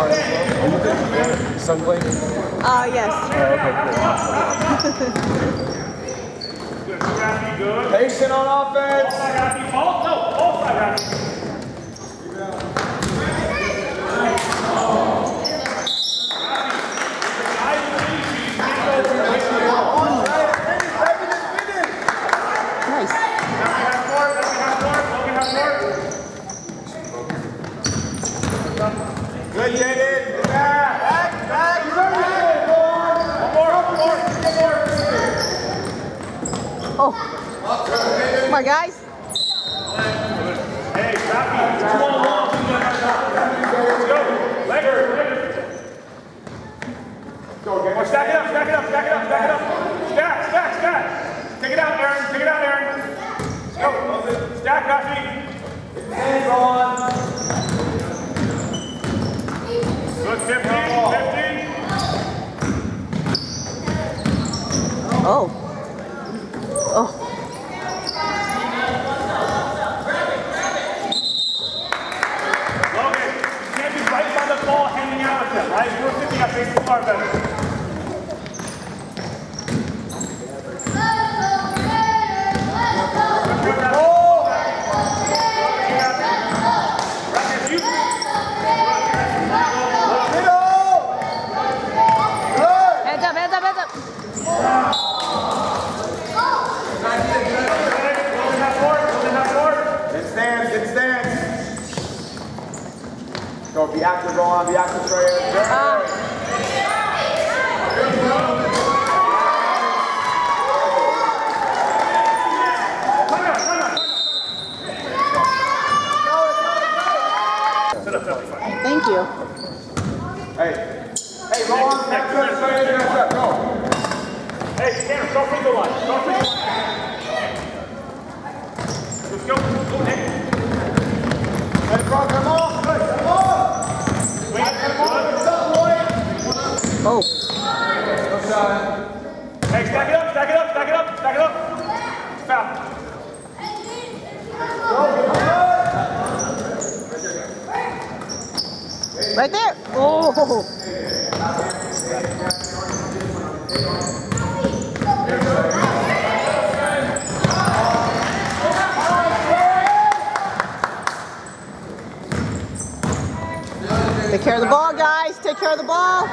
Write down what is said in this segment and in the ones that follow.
card? Are you good with your son playing? Uh, yes. Oh, okay, cool. Good. Patient on Ball offense. side, Rafi. Ball, no, ball side, Rafi. Rafi, guy who leads you, you can't go over and wait for the ball. Baby, just finish. Nice. Rafi has court, Rafi has court, Logan has court. Good, Jaden. Good pass. Back, back. You ready? One more, one more, one more. Oh. Come on, guys. Hey, it's two on one. Let's go. Leggers, Leggers. Go, get Or stack it up, stack it up, stack it up, stack it up. Stack, stack, stack. Take it out, Aaron. Take it out, Aaron. Go. Stack, Rafi. Hands on. Good, 15, 15. Oh. Oh. Logan, you can't be right by the ball hanging out with them, right? You're 50 up facing the bar better. Rafi, if you- Middle. Good. Heads up, heads up, heads up. Logan has court, Logan has court. Get stance, get stance. Go, be active, Rohan. Be active, Trey. Good. Ah. Come on, come on, Sit up, sit up, sit up. Thank you. Hey. Hey, Rohan. Next up, Trey. Next up. Go. Hey, Tanner, start free throw line. Start free throw line. Let's go. Go, Nick. Hey, bro, come on. Good, come on. Wait, Come on. What's up, boy? Oh. Hey, stack it up, stack it up, stack it up, stack it up. Foul. Right there. Oh. Take care of the ball, guys. Take care of the ball.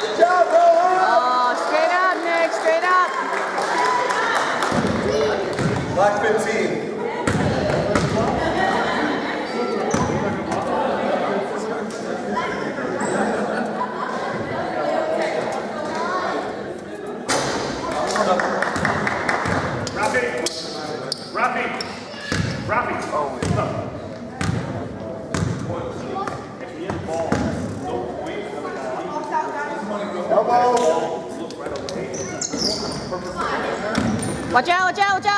Good job, Rohan. Oh, straight up, Nick. Straight up. Black 15. Rafi. Rafi. Rafi. Oh, it's up. If you hit the ball, don't wait for the guy. Elbow. Watch out, watch out,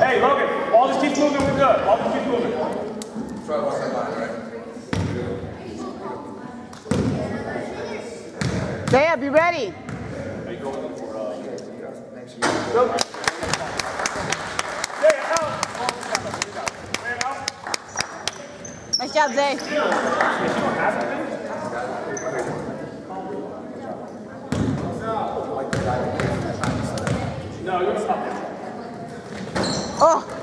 Hey, Logan, all this keeps moving, we're good. All this keeps moving. Try to right? Ready? Nice job, Zay. Oh.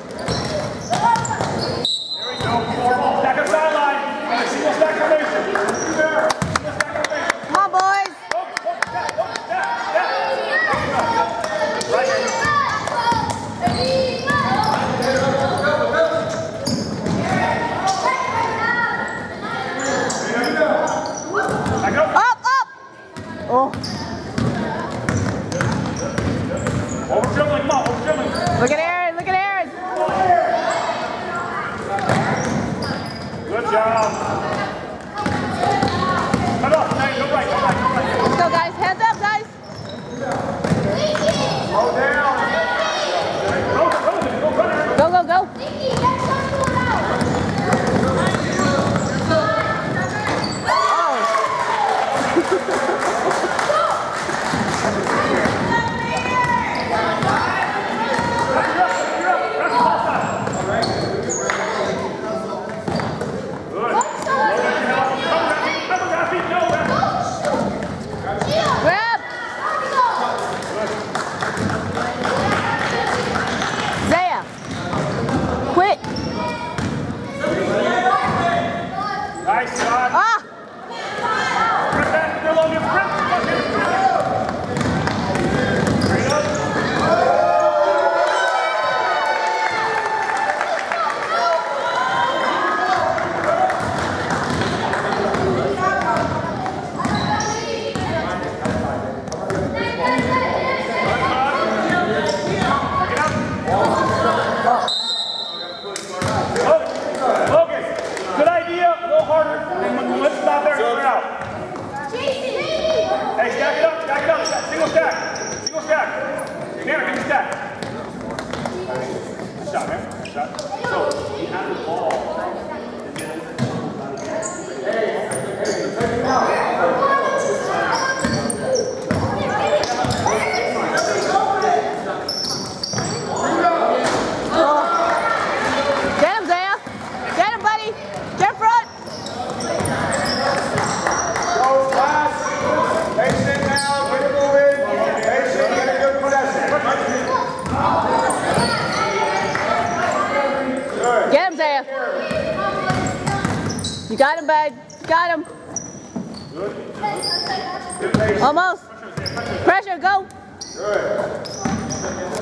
pressure, go. Good.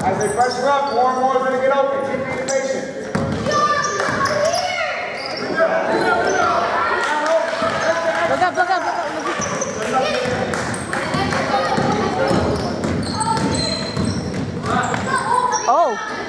As they pressure up, more and more is going to get open. Keep being patient. Up, look up, look up, look up. Oh.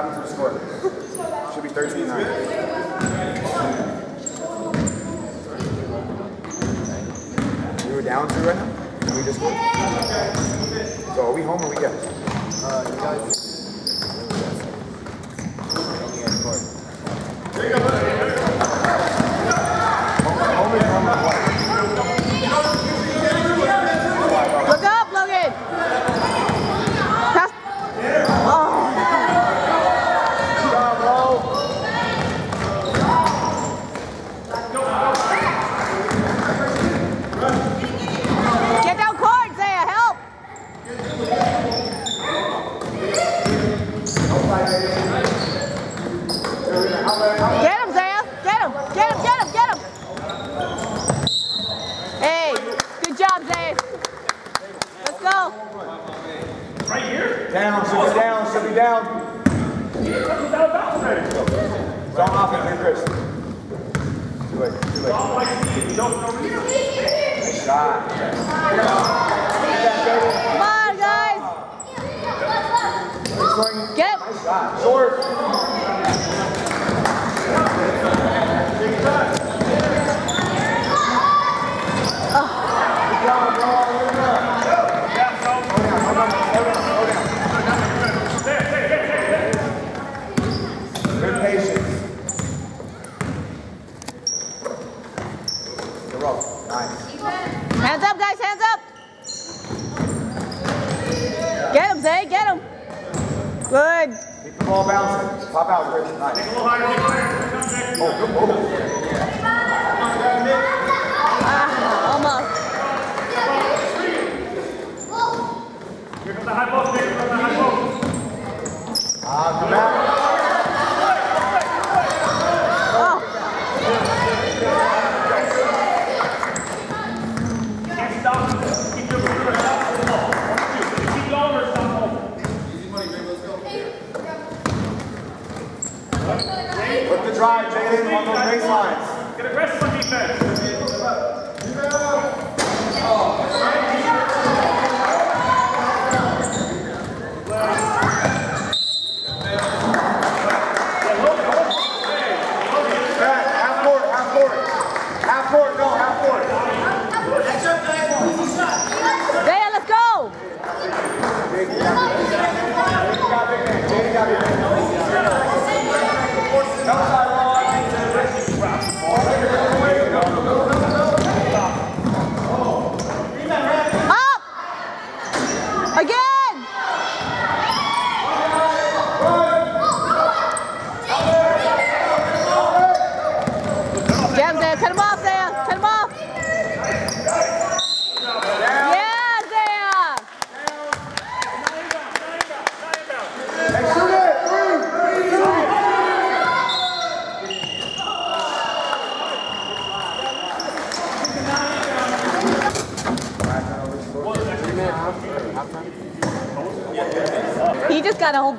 happens to the score? Should be 13-9. We were down two right now? And we just scored. So are we home or are we get? Uh, you guys...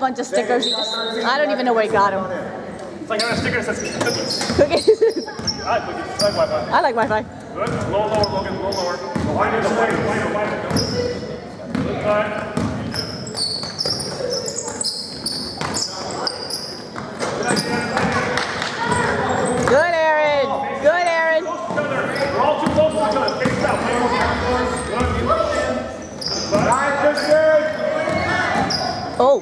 bunch of stickers. He just, I don't even know where he got them. It's like having a sticker that says cookies. Cookies. I like cookies. I like Wi-Fi. I like Wi-Fi. Good. Little lower, Logan. Little lower. Wind it. Good time. Good, Aaron. Good, Aaron. Close to each other. We're all too close to each other. Face out. Play Good. Nice, Christian. Oh.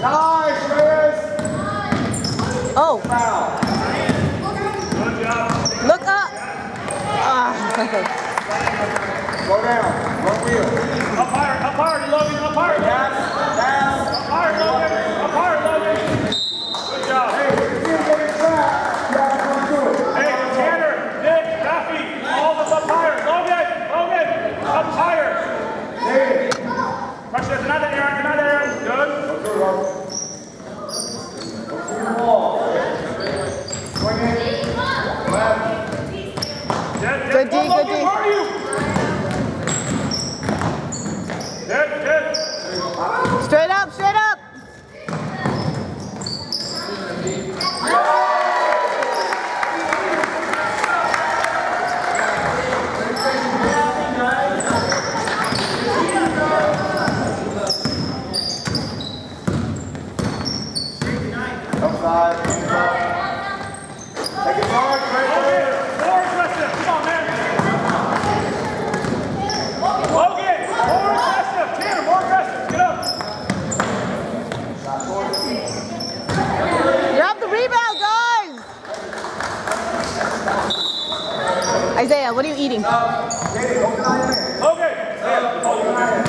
Nice, Chris. Oh. Foul. Good job. Look up. Ah. Slow down. One wheel. Up higher, up higher, Logan. Up higher, Logan. Pass, pass. Up higher, Logan. Up higher, Logan. Good job. Hey, if you're getting trapped, you have to come through it. Hey, Tanner, Nick, Duffy, all of us up higher. Logan, Logan, up higher. Hey, Pressure, deny that, Aaron, deny that, Aaron. Good. swing it. Left. Dead, dead. Good D, Come on, good Logan, D. where are you? Dead, dead. Straight up, straight up. Outside. inside. Take it hard, Chris. Logan, more aggressive. Come on, man. Logan, more aggressive. Tanner, more aggressive. Get up. Grab the rebound, guys. Isaiah, what are you eating? Katie, go deny him here. Logan. Yeah, Go deny him.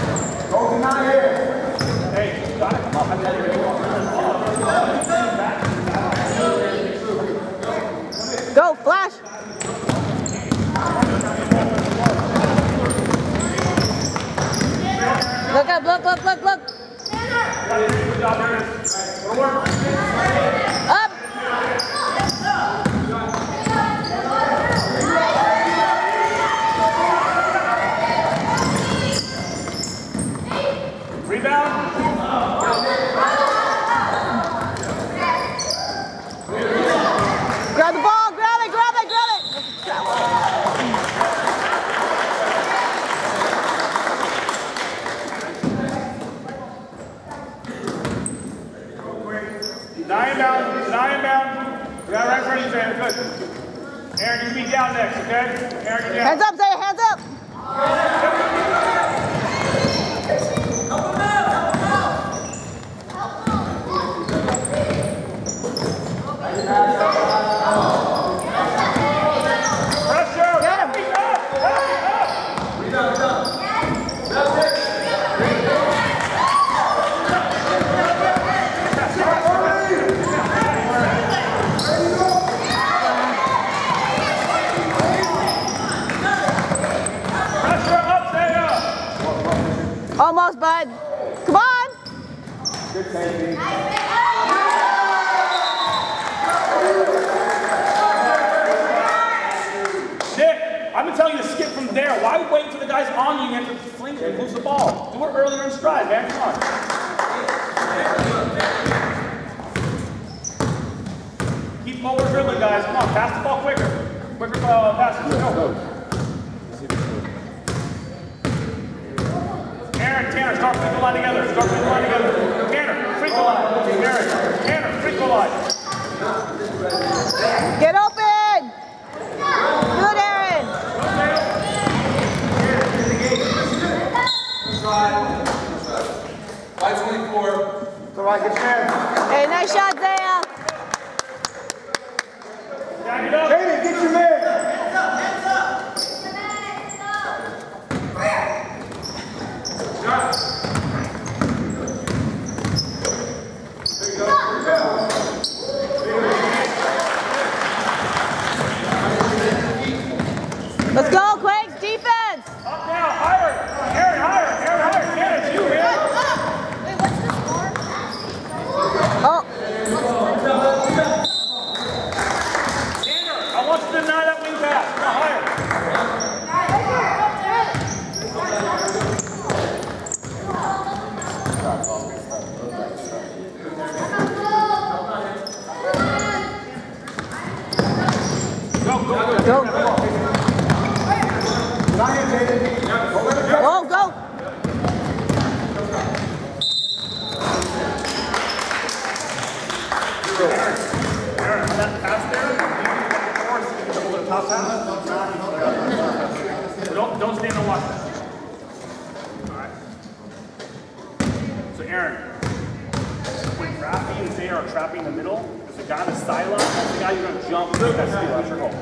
Go deny him. Hey, you got it. Come on. I'm telling you. Go, flash. Look up, look, look, look, look. Good job, Aaron. Good work. Up. Rebound. Grab the ball, grab it, grab it, grab it. Nine down, nine down. We got it right in front of you, Tanner. Good. Aaron, you can be down next, okay? Aaron, you're down. Hands up, Isaiah, hands up. Pressure. Get him. Happy up. Happy up. Pressure up, Zaya. Almost, bud. Come on. Nick, I've been telling you to skip from there. Why wait until the guy's on you and you have to fling and lose the ball? Do it earlier in stride, man. Come on. Keep forward dribbling, guys. Come on, pass the ball quicker. Quicker uh. Go. Aaron, Tanner, start free throw line together. Start free throw line together. Tanner, free throw line. Aaron, Tanner, free throw line. Get open. Good, Aaron. Five twenty-four. It's all right, get your man. Hey, nice shot, Zaya. Jack it up. Katie, get your man. Let's go, Quakes. Defense. Up now, higher. Aaron, higher. Aaron, higher. Tanner, it's you, man. Oh, Tanner, I want you to deny that wing pass. Come on, higher. Stop that. Don't, don't stand and watch that. Alright. So Aaron, when Rafi and Zay are trapping in the middle, there's a guy on the sideline, that's the guy you're gonna jump through, that's the that's your goal.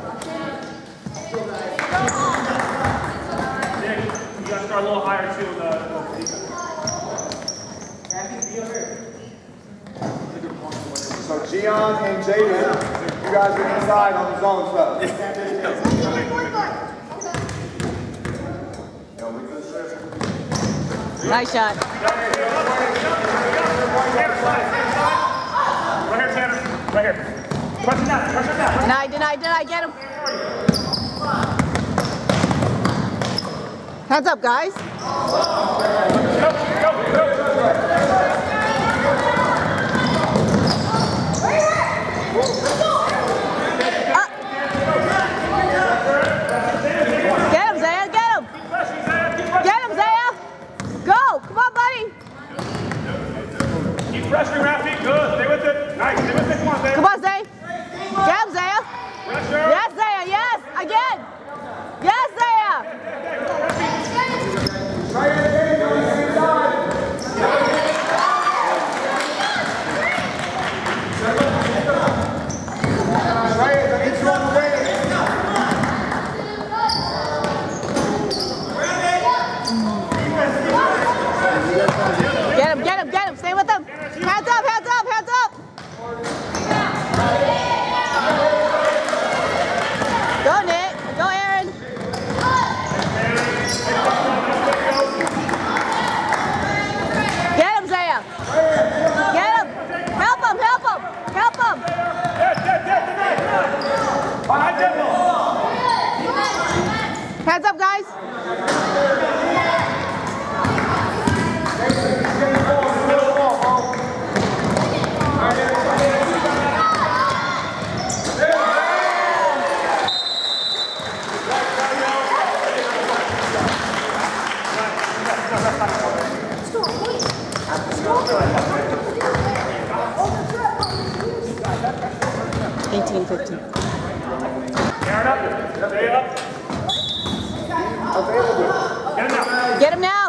Nick, you gotta start a little higher too in the, the defense. So Gian and Jaden, you guys are inside on the zone stuff. Nice shot. Tanner, slide, Tanner, slide. Right here, Tanner. Right here. Press it down, press it down. Deny, deny, deny. Get him. Hands up, guys. Eighteen fifteen. Get him now.